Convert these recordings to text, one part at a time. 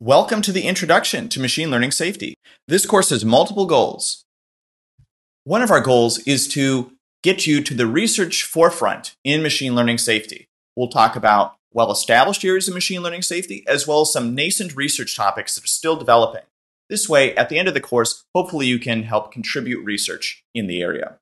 Welcome to the Introduction to Machine Learning Safety. This course has multiple goals. One of our goals is to get you to the research forefront in machine learning safety. We'll talk about well established areas of machine learning safety, as well as some nascent research topics that are still developing. This way, at the end of the course, hopefully you can help contribute research in the area.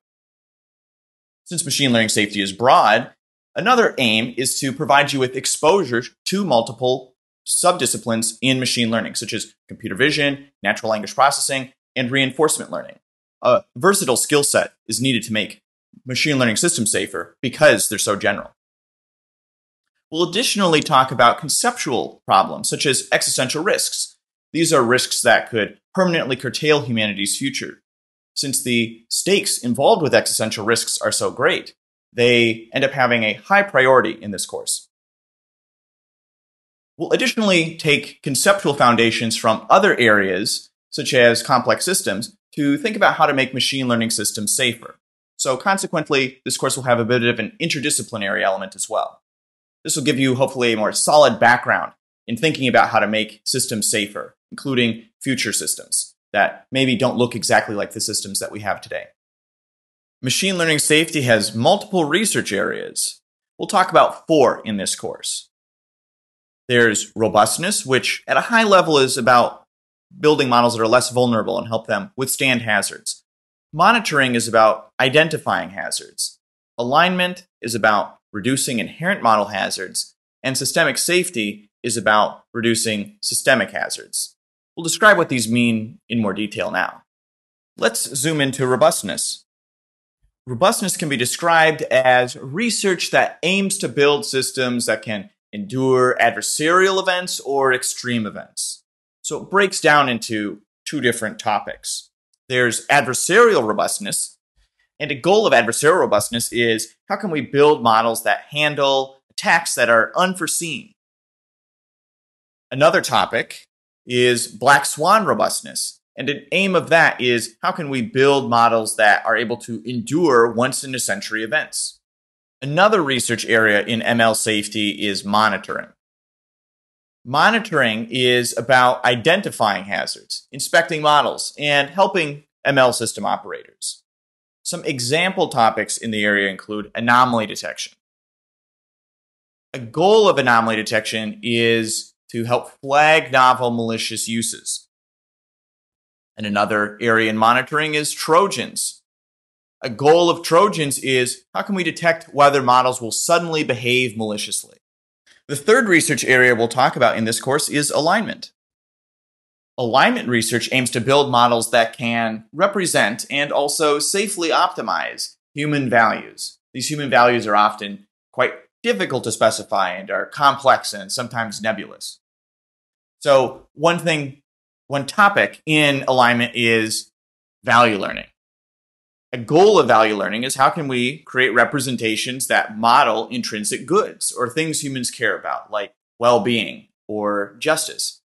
Since machine learning safety is broad, another aim is to provide you with exposure to multiple subdisciplines in machine learning, such as computer vision, natural language processing, and reinforcement learning. A versatile skill set is needed to make machine learning systems safer because they're so general. We'll additionally talk about conceptual problems, such as existential risks. These are risks that could permanently curtail humanity's future. Since the stakes involved with existential risks are so great, they end up having a high priority in this course. We'll additionally take conceptual foundations from other areas, such as complex systems, to think about how to make machine learning systems safer. So consequently, this course will have a bit of an interdisciplinary element as well. This will give you hopefully a more solid background in thinking about how to make systems safer, including future systems that maybe don't look exactly like the systems that we have today. Machine learning safety has multiple research areas. We'll talk about four in this course. There's robustness, which at a high level is about building models that are less vulnerable and help them withstand hazards. Monitoring is about identifying hazards. Alignment is about reducing inherent model hazards. And systemic safety is about reducing systemic hazards. We'll describe what these mean in more detail now. Let's zoom into robustness. Robustness can be described as research that aims to build systems that can endure adversarial events or extreme events. So it breaks down into two different topics. There's adversarial robustness, and a goal of adversarial robustness is how can we build models that handle attacks that are unforeseen? Another topic is black swan robustness. And an aim of that is how can we build models that are able to endure once in a century events? Another research area in ML safety is monitoring. Monitoring is about identifying hazards, inspecting models, and helping ML system operators. Some example topics in the area include anomaly detection. A goal of anomaly detection is to help flag novel malicious uses. And another area in monitoring is Trojans, a goal of Trojans is how can we detect whether models will suddenly behave maliciously? The third research area we'll talk about in this course is alignment. Alignment research aims to build models that can represent and also safely optimize human values. These human values are often quite difficult to specify and are complex and sometimes nebulous. So, one thing, one topic in alignment is value learning a goal of value learning is how can we create representations that model intrinsic goods or things humans care about, like well being or justice.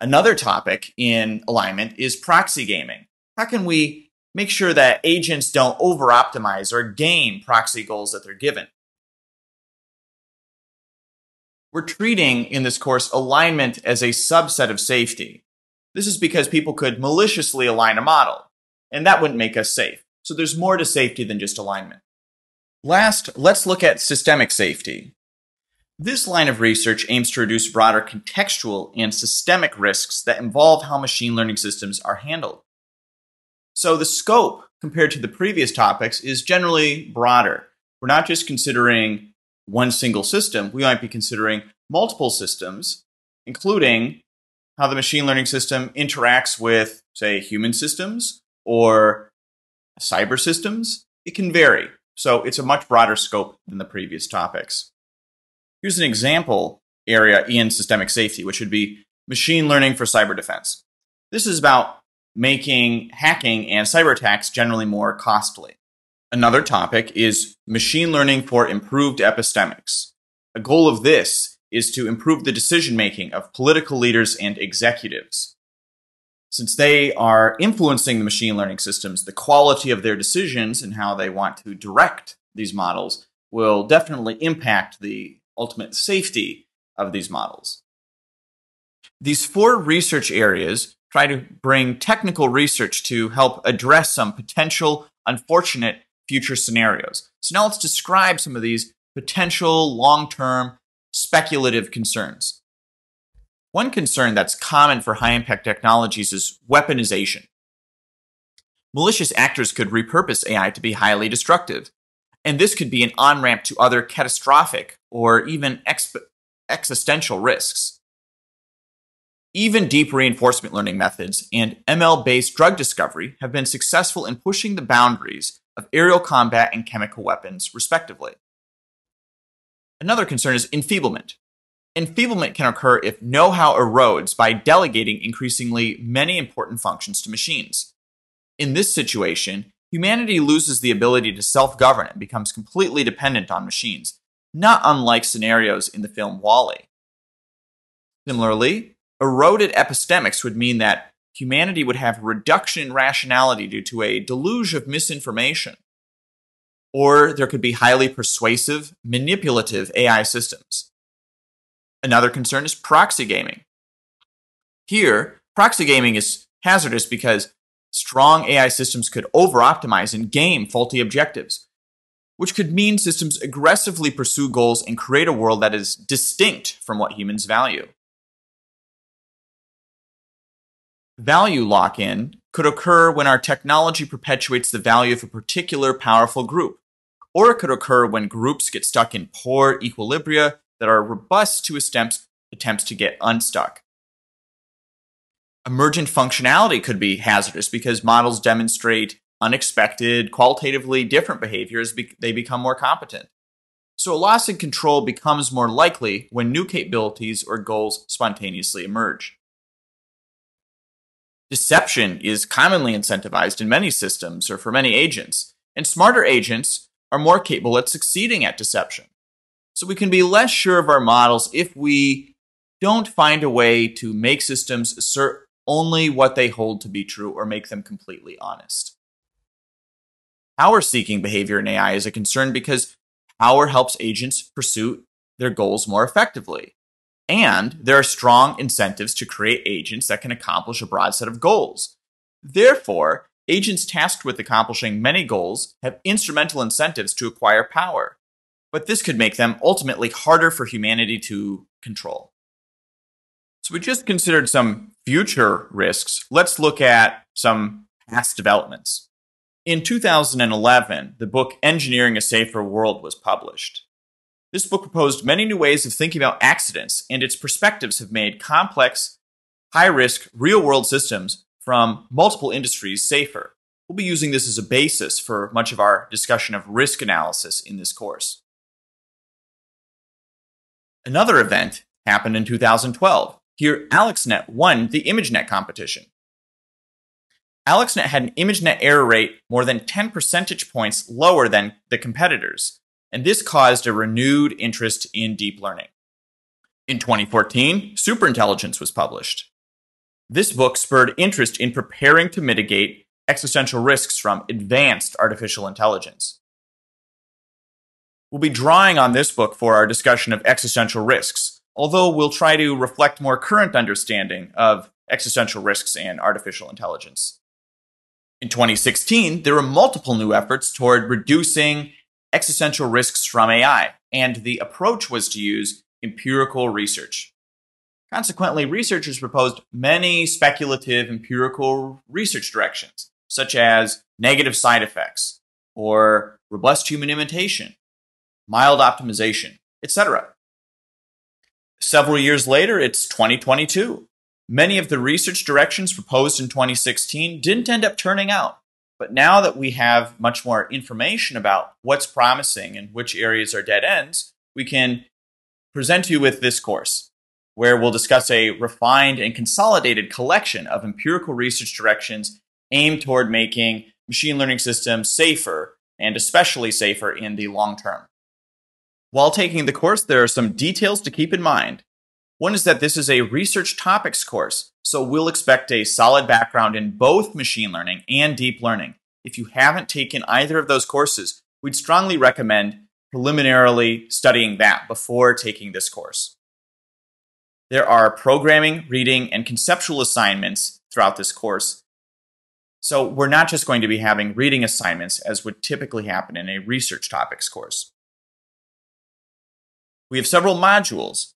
Another topic in alignment is proxy gaming. How can we make sure that agents don't over optimize or game proxy goals that they're given? We're treating in this course alignment as a subset of safety. This is because people could maliciously align a model, and that wouldn't make us safe. So there's more to safety than just alignment. Last, let's look at systemic safety. This line of research aims to reduce broader contextual and systemic risks that involve how machine learning systems are handled. So the scope compared to the previous topics is generally broader. We're not just considering one single system, we might be considering multiple systems, including how the machine learning system interacts with, say, human systems or cyber systems, it can vary. So it's a much broader scope than the previous topics. Here's an example area in systemic safety, which would be machine learning for cyber defense. This is about making hacking and cyber attacks generally more costly. Another topic is machine learning for improved epistemics. A goal of this is to improve the decision making of political leaders and executives since they are influencing the machine learning systems, the quality of their decisions and how they want to direct these models will definitely impact the ultimate safety of these models. These four research areas try to bring technical research to help address some potential unfortunate future scenarios. So now let's describe some of these potential long term speculative concerns. One concern that's common for high impact technologies is weaponization. Malicious actors could repurpose AI to be highly destructive, and this could be an on ramp to other catastrophic or even exp- existential risks. Even deep reinforcement learning methods and ML based drug discovery have been successful in pushing the boundaries of aerial combat and chemical weapons, respectively. Another concern is enfeeblement. Enfeeblement can occur if know how erodes by delegating increasingly many important functions to machines. In this situation, humanity loses the ability to self govern and becomes completely dependent on machines, not unlike scenarios in the film WALL-E. Similarly, eroded epistemics would mean that humanity would have reduction in rationality due to a deluge of misinformation. Or there could be highly persuasive, manipulative AI systems. Another concern is proxy gaming. Here, proxy gaming is hazardous because strong AI systems could over optimize and game faulty objectives, which could mean systems aggressively pursue goals and create a world that is distinct from what humans value. Value lock in could occur when our technology perpetuates the value of a particular powerful group, or it could occur when groups get stuck in poor equilibria that are robust to attempts, attempts to get unstuck. Emergent functionality could be hazardous because models demonstrate unexpected, qualitatively different behaviors, be- they become more competent. So a loss in control becomes more likely when new capabilities or goals spontaneously emerge. Deception is commonly incentivized in many systems or for many agents, and smarter agents are more capable at succeeding at deception. So we can be less sure of our models if we don't find a way to make systems assert only what they hold to be true or make them completely honest. Power seeking behavior in AI is a concern because power helps agents pursue their goals more effectively. And there are strong incentives to create agents that can accomplish a broad set of goals. Therefore, agents tasked with accomplishing many goals have instrumental incentives to acquire power. But this could make them ultimately harder for humanity to control. So we just considered some future risks. Let's look at some past developments. In 2011, the book Engineering a Safer World was published. This book proposed many new ways of thinking about accidents, and its perspectives have made complex, high risk, real world systems from multiple industries safer. We'll be using this as a basis for much of our discussion of risk analysis in this course. Another event happened in 2012. Here, AlexNet won the ImageNet competition. AlexNet had an ImageNet error rate more than 10 percentage points lower than the competitors, and this caused a renewed interest in deep learning. In 2014, Superintelligence was published. This book spurred interest in preparing to mitigate existential risks from advanced artificial intelligence. We'll be drawing on this book for our discussion of existential risks, although we'll try to reflect more current understanding of existential risks and artificial intelligence. In 2016, there were multiple new efforts toward reducing existential risks from AI, and the approach was to use empirical research. Consequently, researchers proposed many speculative empirical research directions, such as negative side effects, or robust human imitation, mild optimization, etc. Several years later, it's 2022. Many of the research directions proposed in 2016 didn't end up turning out. But now that we have much more information about what's promising and which areas are dead ends, we can present you with this course, where we'll discuss a refined and consolidated collection of empirical research directions aimed toward making machine learning systems safer, and especially safer in the long term. While taking the course, there are some details to keep in mind. One is that this is a research topics course, so we'll expect a solid background in both machine learning and deep learning. If you haven't taken either of those courses, we'd strongly recommend preliminarily studying that before taking this course. There are programming, reading, and conceptual assignments throughout this course. So we're not just going to be having reading assignments as would typically happen in a research topics course. We have several modules.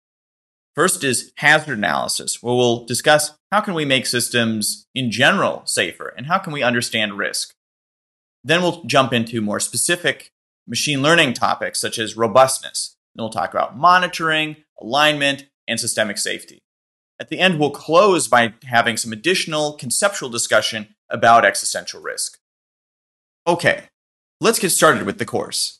First is hazard analysis, where we'll discuss how can we make systems in general safer and how can we understand risk. Then we'll jump into more specific machine learning topics such as robustness. Then we'll talk about monitoring, alignment, and systemic safety. At the end, we'll close by having some additional conceptual discussion about existential risk. Okay, let's get started with the course.